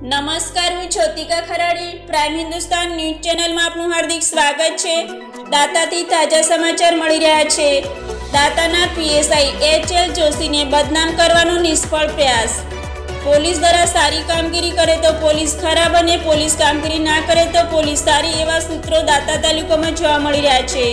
નમસ્કાર, હું Jyotika Kharadi prime Hindustan news ચેનલમાં આપનું હાર્દિક સ્વાગત છે. દાતાથી તાજા સમાચાર મળી રહ્યા છે. દાતાના પીએસઆઈ એચ એલ જોશીને બદનામ કરવાનો નિષ્ફળ પ્રયાસ. પોલીસ દ્વારા સારી કામગીરી કરે તો પોલીસ ખરાબ અને પોલીસ કામગીરી ના કરે તો પોલીસ સારી એવા સૂત્રો દાતા તાલુકામાં જોવા મળી રહ્યા છે.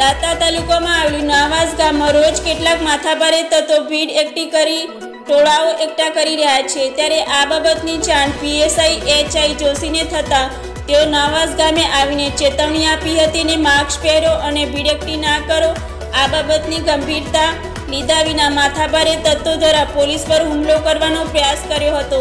દાતા તાલુકામાં આવેલું નાવાસ ગામમાં રોજ કેટલાક માથાભારે તત્વો ભીડ એકઠી કરી ટોળાઓ એકઠા કરી રહ્યા છે. ત્યારે આ બાબતની જાણ પીએસઆઈ એચઆઈ જોશીને થતાં તેઓ નવાઝ ગામે આવીને ચેતવણી આપી હતી અને માસ્ક પહેરો અને ભીડકટી ના કરો. આ બાબતની ગંભીરતા લીધા વિના માથાભારે તત્વો દ્વારા પોલીસ પર હુમલો કરવાનો પ્રયાસ કર્યો હતો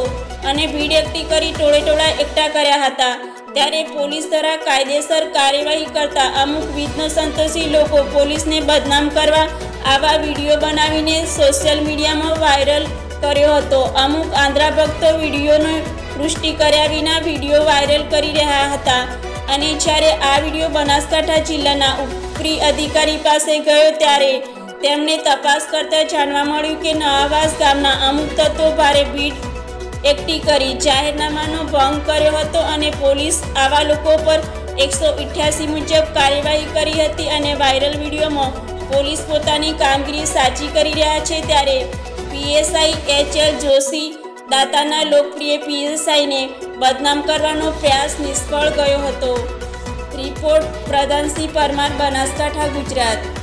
અને ભીડ એકઠી કરી ટોળે ટોળા એકઠા કર્યા હતા. ત્યારે પોલીસ દ્વારા કાયદેસર કાર્યવાહી કરતા અમુક વિઘ્ન સંતોષી લોકો પોલીસને બદનામ કરવા આવા વીડિયો બનાવીને સોશિયલ મીડિયામાં વાયરલ કર્યો હતો. અમુક આંધ્રા ભક્તો વિડીયોને પુષ્ટિ કર્યા વિના વીડિયો વાયરલ કરી રહ્યા હતા અને જ્યારે આ વીડિયો બનાસકાંઠા જિલ્લાના ઉપરી અધિકારી પાસે ગયો ત્યારે તેમને તપાસ કરતા જાણવા મળ્યું કે નવાવાસ ગામના અમુક તત્વો ભારે ભીડ એકઠી કરી જાહેરનામાનો ભંગ કર્યો હતો અને પોલીસ આવા લોકો પર એકસો મુજબ કાર્યવાહી કરી હતી અને વાયરલ વિડીયોમાં પોલીસ પોતાની કામગીરી સાચી કરી રહ્યા છે ત્યારે પીએસઆઈ એચ એલ જોશી દાતાના લોકપ્રિય પીએસઆઈને બદનામ કરવાનો પ્રયાસ નિષ્ફળ ગયો હતો. રિપોર્ટ પ્રધાનસિંહ પરમાર બનાસકાંઠા, ગુજરાત.